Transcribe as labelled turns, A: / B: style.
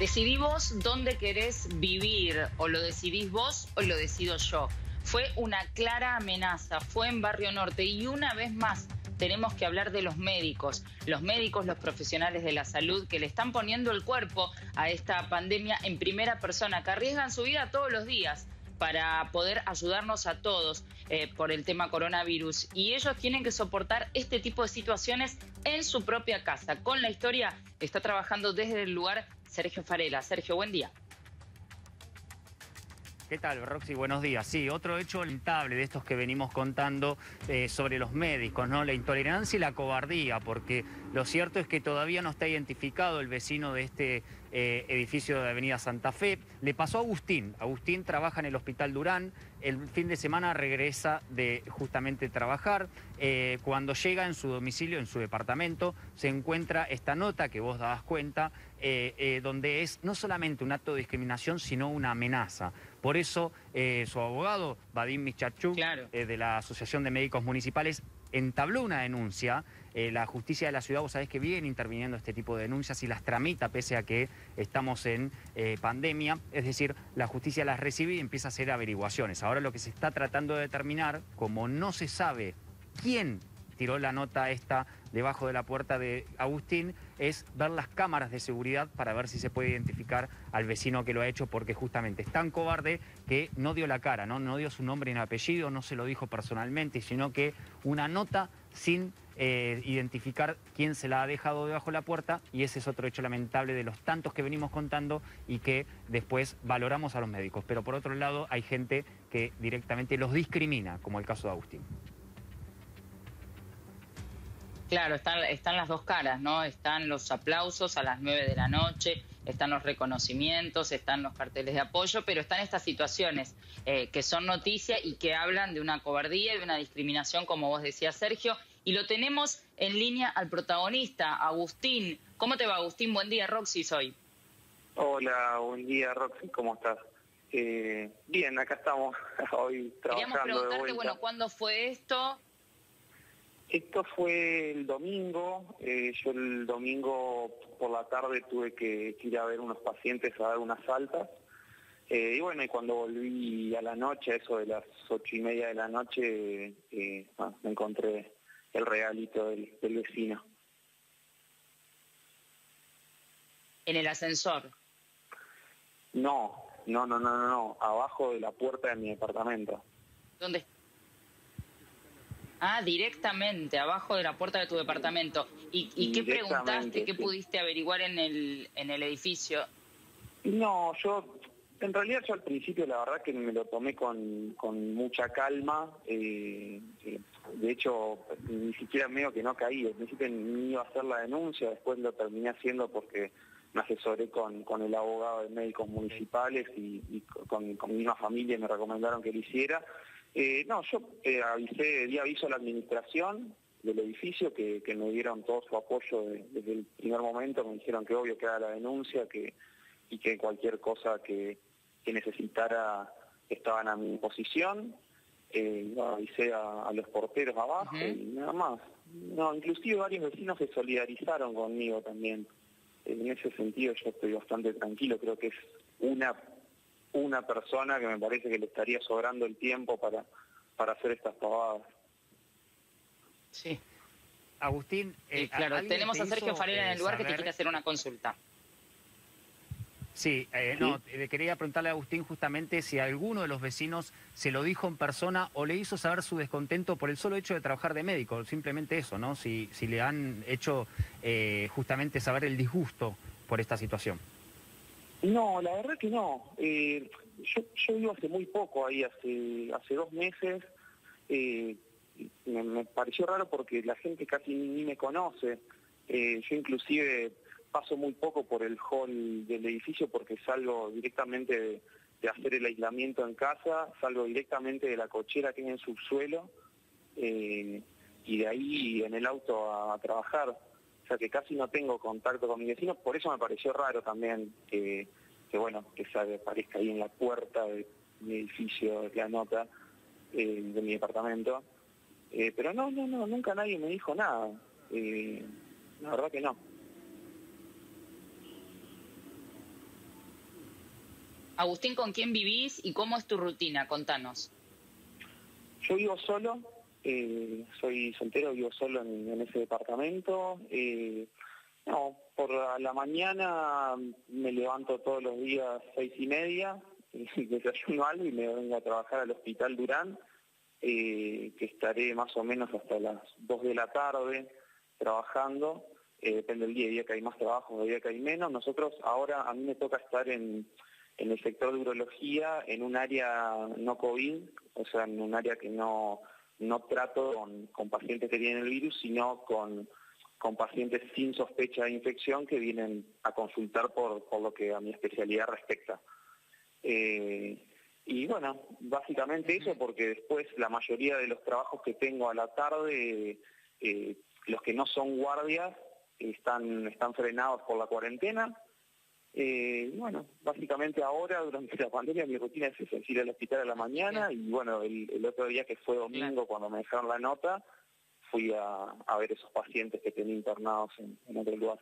A: Decidí vos dónde querés vivir, o lo decidís vos o lo decido yo. Fue una clara amenaza, fue en Barrio Norte y una vez más tenemos que hablar de los médicos, los médicos, los profesionales de la salud que le están poniendo el cuerpo a esta pandemia en primera persona, que arriesgan su vida todos los días para poder ayudarnos a todos eh, por el tema coronavirus. Y ellos tienen que soportar este tipo de situaciones en su propia casa. Con la historia está trabajando desde el lugar Sergio Farela. Sergio, buen día.
B: ¿Qué tal, Roxy? Buenos días. Sí, otro hecho lamentable de estos que venimos contando eh, sobre los médicos, ¿no? La intolerancia y la cobardía, porque lo cierto es que todavía no está identificado el vecino de este eh, edificio de Avenida Santa Fe. Le pasó a Agustín. Agustín trabaja en el Hospital Durán. El fin de semana regresa de justamente trabajar. Eh, cuando llega en su domicilio, en su departamento, se encuentra esta nota que vos dabas cuenta, donde es no solamente un acto de discriminación, sino una amenaza. Por eso eh, su abogado, Vadim Michachuk, eh, de la Asociación de Médicos Municipales, entabló una denuncia. Eh, la justicia de la ciudad, vos sabés que viene interviniendo este tipo de denuncias y las tramita pese a que estamos en pandemia. Es decir, la justicia las recibe y empieza a hacer averiguaciones. Ahora lo que se está tratando de determinar, como no se sabe quién tiró la nota esta debajo de la puerta de Agustín, es ver las cámaras de seguridad para ver si se puede identificar al vecino que lo ha hecho, porque justamente es tan cobarde que no dio la cara, no, no dio su nombre ni apellido, no se lo dijo personalmente, sino que una nota sin eh, identificar quién se la ha dejado debajo de la puerta y ese es otro hecho lamentable de los tantos que venimos contando y que después valoramos a los médicos. Pero por otro lado hay gente que directamente los discrimina, como el caso de Agustín.
A: Claro, están, están las dos caras, ¿no? Están los aplausos a las nueve de la noche, están los reconocimientos, están los carteles de apoyo, pero están estas situaciones eh, que son noticia y que hablan de una cobardía y de una discriminación, como vos decías, Sergio. Y lo tenemos en línea al protagonista, Agustín. ¿Cómo te va, Agustín? Buen día, Roxy, soy.
C: Hola, buen día, Roxy, ¿cómo estás? Eh, bien, acá estamos hoy trabajando.
A: Queríamos preguntarte, bueno, ¿cuándo fue esto?
C: Esto fue el domingo, eh, yo el domingo por la tarde tuve que ir a ver unos pacientes a dar unas altas, eh, y bueno, y cuando volví a la noche, eso de las ocho y media de la noche, eh, me encontré el regalito del, del vecino.
A: ¿En el ascensor?
C: No, no, no, no, no, abajo de la puerta de mi departamento.
A: ¿Dónde Ah, directamente, abajo de la puerta de tu departamento. ¿Y, qué preguntaste, qué pudiste averiguar en el, en el edificio?
C: No, yo, en realidad yo al principio la verdad que me lo tomé con, con mucha calma. Eh, eh, de hecho, ni siquiera medio que no caí. Al principio ni iba a hacer la denuncia, después lo terminé haciendo porque me asesoré con, con el abogado de médicos municipales y, con, con mi misma familia me recomendaron que lo hiciera. Eh, no, yo eh, avisé, di aviso a la administración del edificio que, me dieron todo su apoyo desde el primer momento, me dijeron que obvio que haga la denuncia que, y que cualquier cosa que, necesitara estaban a mi disposición. Eh, avisé a, los porteros abajo y nada más. No, inclusive varios vecinos se solidarizaron conmigo también. En ese sentido yo estoy bastante tranquilo, creo que es una una persona que me parece que le estaría sobrando el tiempo para, para hacer estas pavadas.
A: Sí.
B: Agustín,
A: eh, claro, tenemos a Sergio Farera en el lugar que te quiere hacer una consulta.
B: Sí, eh, no, quería preguntarle a Agustín justamente si alguno de los vecinos se lo dijo en persona o le hizo saber su descontento por el solo hecho de trabajar de médico, simplemente eso, ¿no? Si, si le han hecho eh, justamente saber el disgusto por esta situación.
C: No, la verdad que no. Eh, yo, yo vivo hace muy poco ahí, hace, hace dos meses. Eh, me, pareció raro porque la gente casi ni, me conoce. Eh, yo inclusive paso muy poco por el hall del edificio porque salgo directamente de, hacer el aislamiento en casa, salgo directamente de la cochera que hay en subsuelo y de ahí en el auto a trabajar sea que casi no tengo contacto con mis vecinos, por eso me pareció raro también que, bueno, que se aparezca ahí en la puerta de mi edificio, la nota eh, de mi departamento. Eh, pero no, no, no, nunca nadie me dijo nada. Eh, la verdad que no.
A: Agustín, ¿con quién vivís y cómo es tu rutina? Contanos.
C: Yo vivo solo, eh, soy soltero, vivo solo en, ese departamento. Eh, por la mañana me levanto todos los días seis y media, desayuno algo y me vengo a trabajar al Hospital Durán, eh, que estaré más o menos hasta las dos de la tarde trabajando. depende del día, día que hay más trabajo, del día que hay menos. Nosotros ahora, a mí me toca estar en, en el sector de urología, en un área no COVID, o sea, en un área que no no trato con, pacientes que tienen el virus, sino con, pacientes sin sospecha de infección que vienen a consultar por, lo que a mi especialidad respecta. Eh, y bueno, básicamente eso, porque después la mayoría de los trabajos que tengo a la tarde, eh, los que no son guardias, están, están frenados por la cuarentena, eh, bueno, básicamente ahora, durante la pandemia, mi rutina es ir al hospital a la mañana y bueno, el, otro día que fue domingo, cuando me dejaron la nota, fui a, ver esos pacientes que tenía internados en otro lugar.